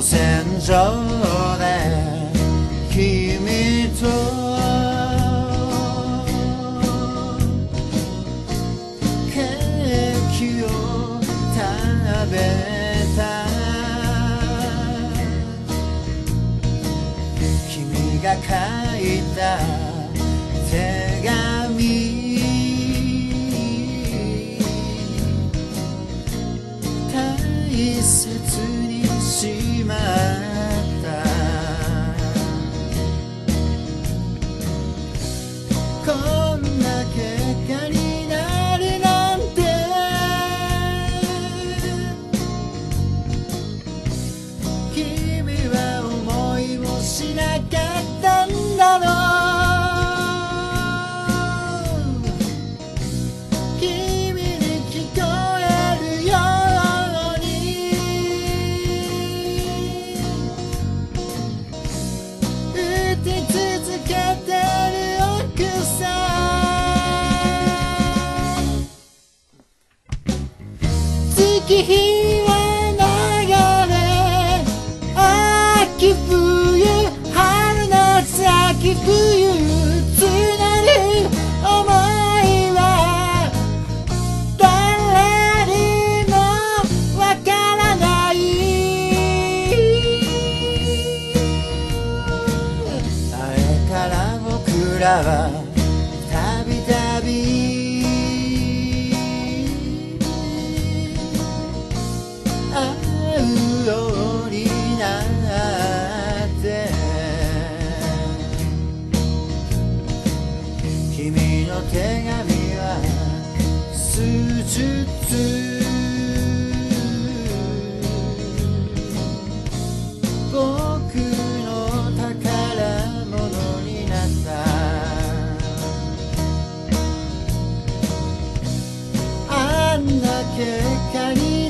挑戦状で君と。ケーキを食べた。君が書いた。手月日は流れ秋冬春夏秋冬募る想いは誰にもわからない。あれから僕らは結果にな